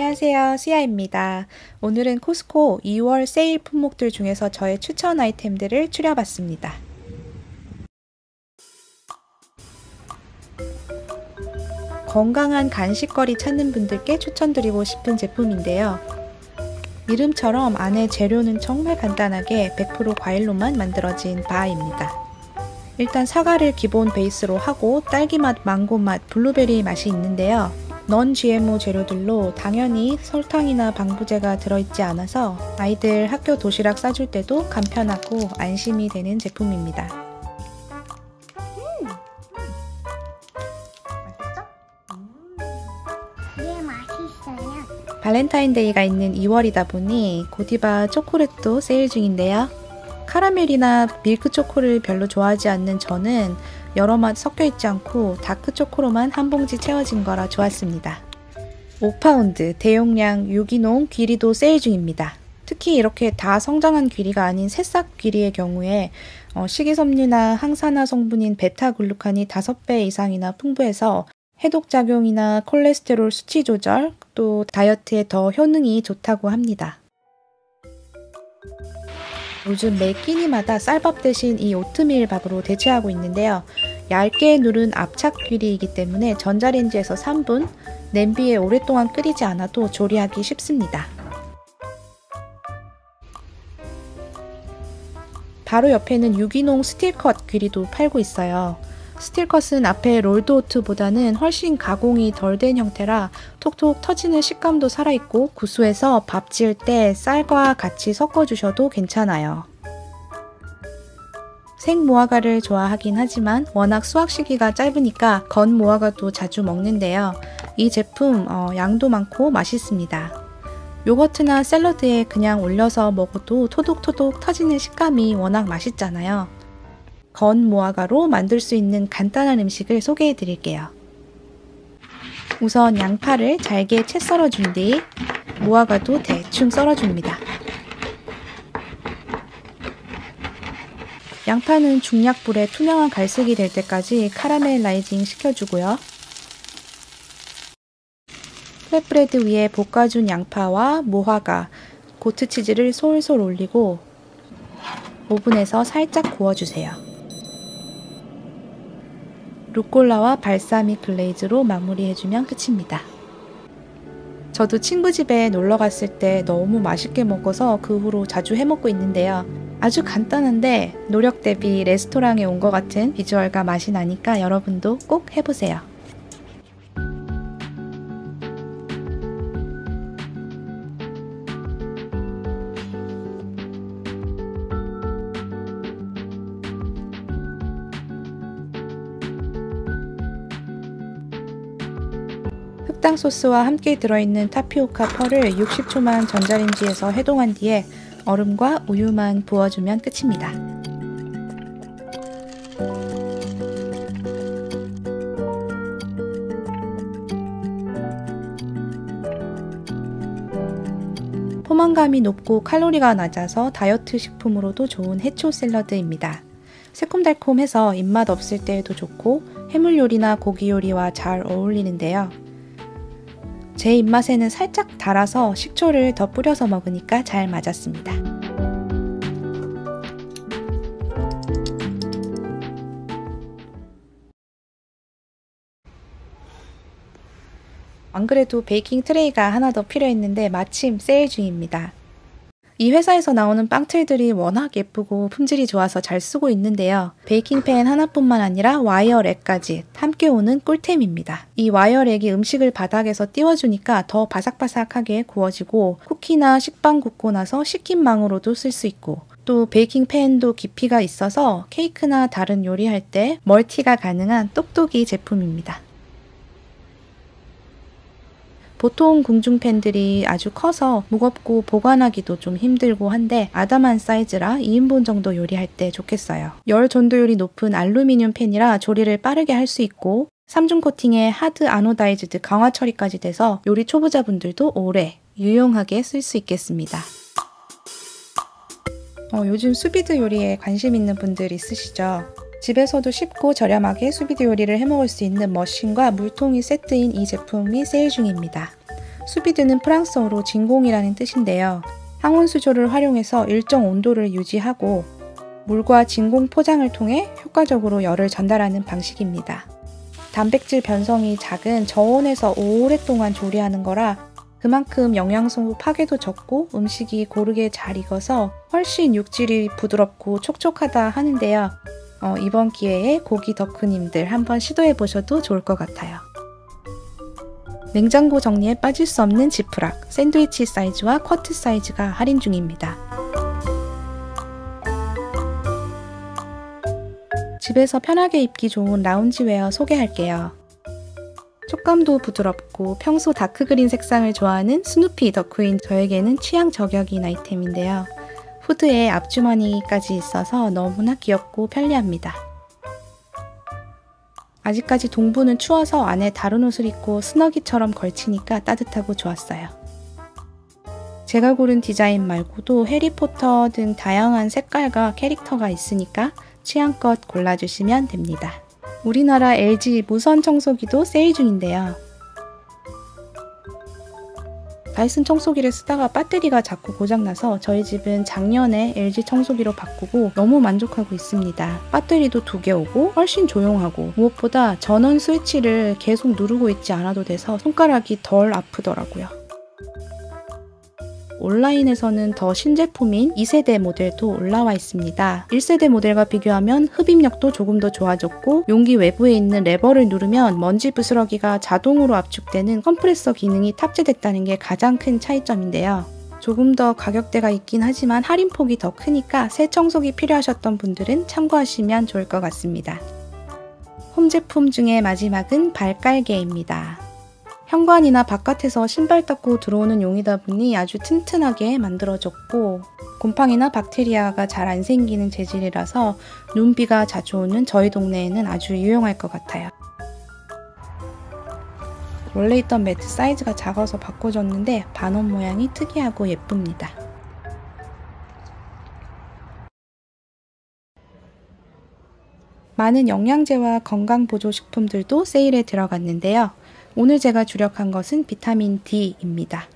안녕하세요. 수야입니다. 오늘은 코스코 2월 세일 품목들 중에서 저의 추천 아이템들을 추려봤습니다. 건강한 간식거리 찾는 분들께 추천드리고 싶은 제품인데요. 이름처럼 안에 재료는 정말 간단하게 100% 과일로만 만들어진 바입니다. 일단 사과를 기본 베이스로 하고 딸기맛, 망고맛, 블루베리 맛이 있는데요 넌 GMO 재료들로 당연히 설탕이나 방부제가 들어있지 않아서 아이들 학교 도시락 싸줄 때도 간편하고 안심이 되는 제품입니다. 음. 발렌타인데이가 있는 2월이다 보니 고디바 초콜릿도 세일 중인데요. 카라멜이나 밀크 초코를 별로 좋아하지 않는 저는 여러 맛 섞여 있지 않고 dark 초코로만 한 봉지 채워진 거라 좋았습니다. 5파운드 대용량 유기농 귀리도 세일 중입니다. 특히 이렇게 다 성장한 귀리가 아닌 새싹 귀리의 경우에 어, 식이섬유나 항산화 성분인 베타글루칸이 5배 이상이나 풍부해서 해독작용이나 콜레스테롤 수치 조절, 또 다이어트에 더 효능이 좋다고 합니다. 요즘 매 끼니마다 쌀밥 대신 이 오트밀 밥으로 대체하고 있는데요. 얇게 누른 압착귀리이기 때문에 전자레인지에서 3분, 냄비에 오랫동안 끓이지 않아도 조리하기 쉽습니다. 바로 옆에는 유기농 스틸컷 귀리도 팔고 있어요. 스틸컷은 앞에 롤드오트보다는 훨씬 가공이 덜 된 형태라 톡톡 터지는 식감도 살아있고 구수해서 밥 지을 때 쌀과 같이 섞어주셔도 괜찮아요. 생무화과를 좋아하긴 하지만 워낙 수확 시기가 짧으니까 건 무화과도 자주 먹는데요. 이 제품 어, 양도 많고 맛있습니다. 요거트나 샐러드에 그냥 올려서 먹어도 토독토독 터지는 식감이 워낙 맛있잖아요. 건 무화과로 만들 수 있는 간단한 음식을 소개해 드릴게요. 우선 양파를 잘게 채 썰어준 뒤 무화과도 대충 썰어줍니다. 양파는 중약불에 투명한 갈색이 될 때까지 카라멜라이징 시켜주고요. flatbread 위에 볶아준 양파와 무화과, goat cheese를 솔솔 올리고 오븐에서 살짝 구워주세요. 루꼴라와 balsamic glaze로 마무리해주면 끝입니다. 저도 친구 집에 놀러 갔을 때 너무 맛있게 먹어서 그 후로 자주 해먹고 있는데요. 아주 간단한데 노력 대비 레스토랑에 온 것 같은 비주얼과 맛이 나니까 여러분도 꼭 해보세요. 흑당 소스와 함께 들어있는 타피오카 펄을 60초만 전자레인지에서 해동한 뒤에 얼음과 우유만 부어주면 끝입니다. 포만감이 높고 칼로리가 낮아서 다이어트 식품으로도 좋은 해초 샐러드입니다. 새콤달콤해서 입맛 없을 때에도 좋고 해물 요리나 고기 요리와 잘 어울리는데요. 제 입맛에는 살짝 달아서 식초를 더 뿌려서 먹으니까 잘 맞았습니다. 안 그래도 baking tray가 하나 더 필요했는데 마침 세일 중입니다. 이 회사에서 나오는 빵틀들이 워낙 예쁘고 품질이 좋아서 잘 쓰고 있는데요. baking pan 하나뿐만 아니라 wire rack까지 함께 오는 꿀템입니다. 이 wire rack이 음식을 바닥에서 띄워주니까 더 바삭바삭하게 구워지고 쿠키나 식빵 굽고 나서 식힘망으로도 쓸 수 있고 또 베이킹 팬도 깊이가 있어서 케이크나 다른 요리할 때 멀티가 가능한 똑똑이 제품입니다. 보통 궁중팬들이 아주 커서 무겁고 보관하기도 좀 힘들고 한데 아담한 사이즈라 2인분 정도 요리할 때 좋겠어요. 열 전도율이 높은 알루미늄 팬이라 조리를 빠르게 할 수 있고 3중 코팅에 hard anodized 강화 처리까지 돼서 요리 초보자분들도 오래 유용하게 쓸 수 있겠습니다. 어, 요즘 수비드 요리에 관심 있는 분들 있으시죠? 집에서도 쉽고 저렴하게 수비드 요리를 해먹을 수 있는 머신과 물통이 세트인 이 제품이 세일 중입니다. 수비드는 프랑스어로 진공이라는 뜻인데요. 항온 수조를 활용해서 일정 온도를 유지하고 물과 진공 포장을 통해 효과적으로 열을 전달하는 방식입니다. 단백질 변성이 작은 저온에서 오랫동안 조리하는 거라 그만큼 영양소 파괴도 적고 음식이 고르게 잘 익어서 훨씬 육질이 부드럽고 촉촉하다 하는데요. 어, 이번 기회에 고기 덕후님들 한번 시도해 보셔도 좋을 것 같아요. 냉장고 정리에 빠질 수 없는 지프락, 샌드위치 사이즈와 쿼트 사이즈가 할인 중입니다. 집에서 편하게 입기 좋은 라운지웨어 소개할게요. 촉감도 부드럽고 평소 다크그린 색상을 좋아하는 스누피 덕후인 저에게는 취향 저격인 아이템인데요. 후드에 앞주머니까지 있어서 너무나 귀엽고 편리합니다. 아직까지 동부는 추워서 안에 다른 옷을 입고 스너기처럼 걸치니까 따뜻하고 좋았어요. 제가 고른 디자인 말고도 해리포터 등 다양한 색깔과 캐릭터가 있으니까 취향껏 골라주시면 됩니다. 우리나라 LG 무선 청소기도 세일 중인데요. 다이슨 청소기를 쓰다가 배터리가 자꾸 고장나서 저희 집은 작년에 LG 청소기로 바꾸고 너무 만족하고 있습니다. 배터리도 두 개 오고 훨씬 조용하고 무엇보다 전원 스위치를 계속 누르고 있지 않아도 돼서 손가락이 덜 아프더라고요. 온라인에서는 더 신제품인 2세대 모델도 올라와 있습니다. 1세대 모델과 비교하면 흡입력도 조금 더 좋아졌고 용기 외부에 있는 레버를 누르면 먼지 부스러기가 자동으로 압축되는 컴프레서 기능이 탑재됐다는 게 가장 큰 차이점인데요. 조금 더 가격대가 있긴 하지만 할인폭이 더 크니까 새 청소기 필요하셨던 분들은 참고하시면 좋을 것 같습니다. 홈 제품 중에 마지막은 발깔개입니다. 현관이나 바깥에서 신발 닦고 들어오는 용이다 보니 아주 튼튼하게 만들어졌고 곰팡이나 박테리아가 잘 안 생기는 재질이라서 눈비가 자주 오는 저희 동네에는 아주 유용할 것 같아요. 원래 있던 매트 사이즈가 작아서 바꿔줬는데 반원 모양이 특이하고 예쁩니다. 많은 영양제와 건강보조식품들도 세일에 들어갔는데요. 오늘 제가 주력한 것은 비타민 D입니다.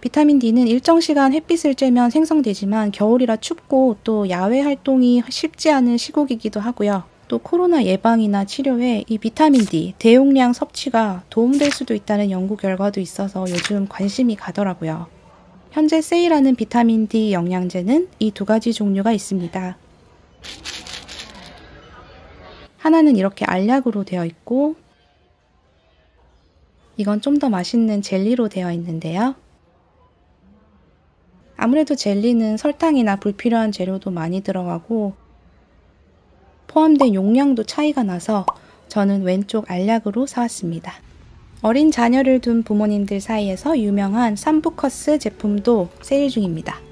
비타민 D는 일정 시간 햇빛을 쬐면 생성되지만 겨울이라 춥고 또 야외 활동이 쉽지 않은 시국이기도 하고요. 또 코로나 예방이나 치료에 이 비타민 D 대용량 섭취가 도움될 수도 있다는 연구 결과도 있어서 요즘 관심이 가더라고요. 현재 세일하는 비타민 D 영양제는 이 두 가지 종류가 있습니다. 하나는 이렇게 알약으로 되어 있고 이건 좀 더 맛있는 젤리로 되어 있는데요. 아무래도 젤리는 설탕이나 불필요한 재료도 많이 들어가고 포함된 용량도 차이가 나서 저는 왼쪽 알약으로 사왔습니다. 어린 자녀를 둔 부모님들 사이에서 유명한 Sambucus 제품도 세일 중입니다.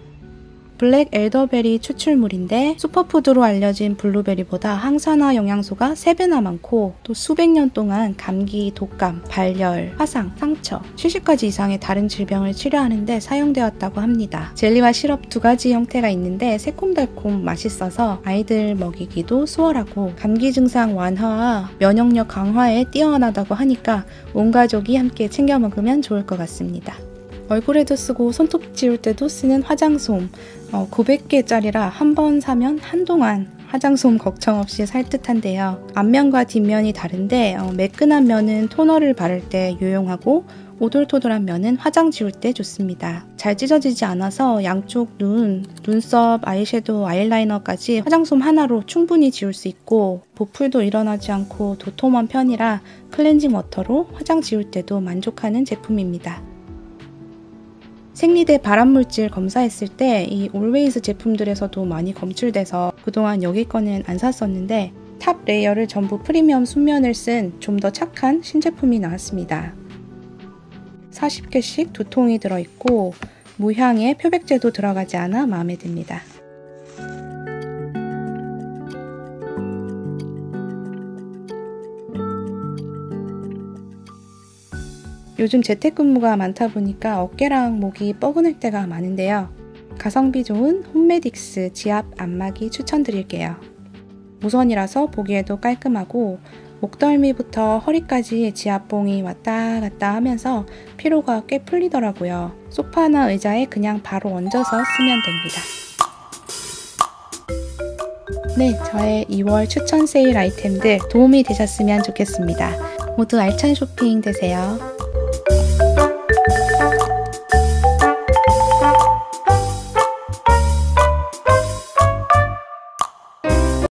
black elderberry 추출물인데 슈퍼푸드로 알려진 블루베리보다 항산화 영양소가 3배나 많고 또 수백 년 동안 감기, 독감, 발열, 화상, 상처, 70가지 이상의 다른 질병을 치료하는데 사용되었다고 합니다. 젤리와 시럽 두 가지 형태가 있는데 새콤달콤 맛있어서 아이들 먹이기도 수월하고 감기 증상 완화와 면역력 강화에 뛰어나다고 하니까 온 가족이 함께 챙겨 먹으면 좋을 것 같습니다. 얼굴에도 쓰고 손톱 지울 때도 쓰는 화장솜 어, 900개짜리라 한 번 사면 한동안 화장솜 걱정 없이 살 듯한데요. 앞면과 뒷면이 다른데 어, 매끈한 면은 토너를 바를 때 유용하고 오돌토돌한 면은 화장 지울 때 좋습니다. 잘 찢어지지 않아서 양쪽 눈, 눈썹, 아이섀도우, 아이라이너까지 화장솜 하나로 충분히 지울 수 있고 보풀도 일어나지 않고 도톰한 편이라 cleansing water로 화장 지울 때도 만족하는 제품입니다. 생리대 발암물질 검사했을 때 이 Always 제품들에서도 많이 검출돼서 그동안 여기 거는 안 샀었는데 top layer를 전부 프리미엄 순면을 쓴 좀 더 착한 신제품이 나왔습니다. 40개씩 두 통이 들어있고 무향에 표백제도 들어가지 않아 마음에 듭니다. 요즘 재택근무가 많다 보니까 어깨랑 목이 뻐근할 때가 많은데요. 가성비 좋은 홈메딕스 지압 안마기 추천드릴게요. 무선이라서 보기에도 깔끔하고 목덜미부터 허리까지 지압봉이 왔다 갔다 하면서 피로가 꽤 풀리더라고요. 소파나 의자에 그냥 바로 얹어서 쓰면 됩니다. 네, 저의 2월 추천 세일 아이템들 도움이 되셨으면 좋겠습니다. 모두 알찬 쇼핑 되세요.